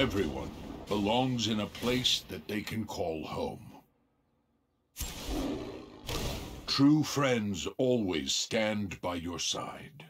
Everyone belongs in a place that they can call home. True friends always stand by your side.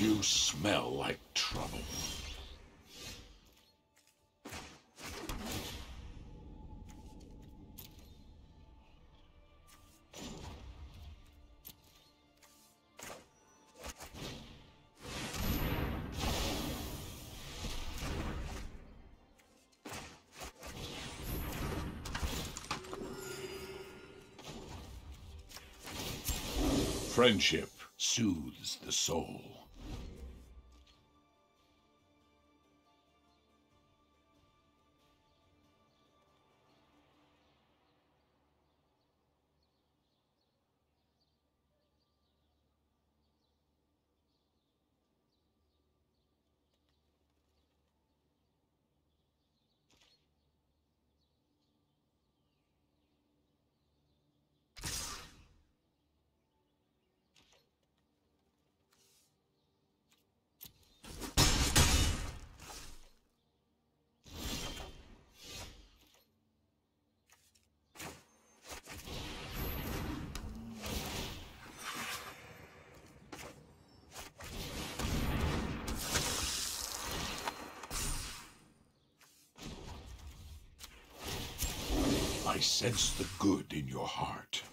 You smell like trouble. Friendship soothes the soul. I sense the good in your heart.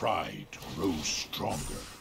My pride grows stronger.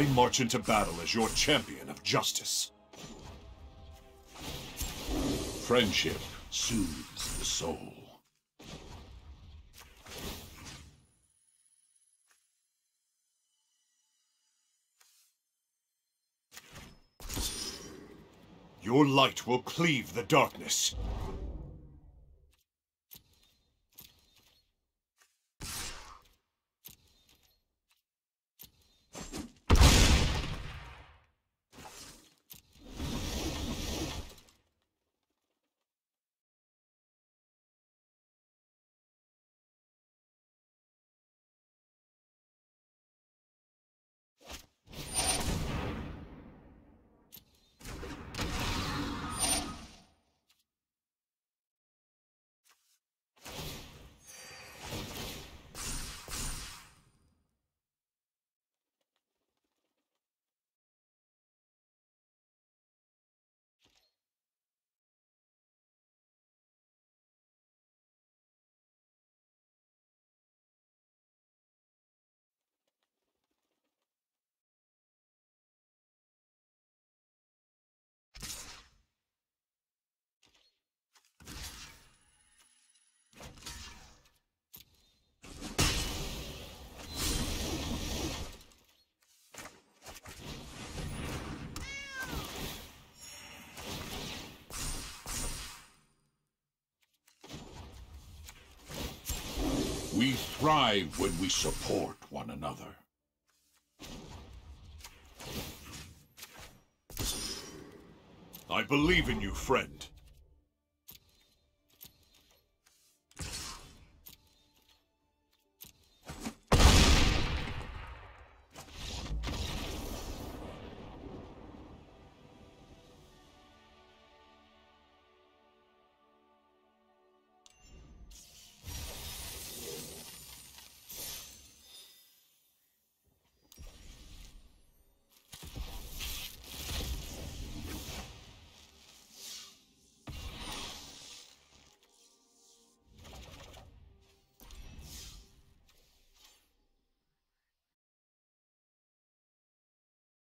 I march into battle as your champion of justice. Friendship soothes the soul. Your light will cleave the darkness. Thrive when we support one another. I believe in you, friend.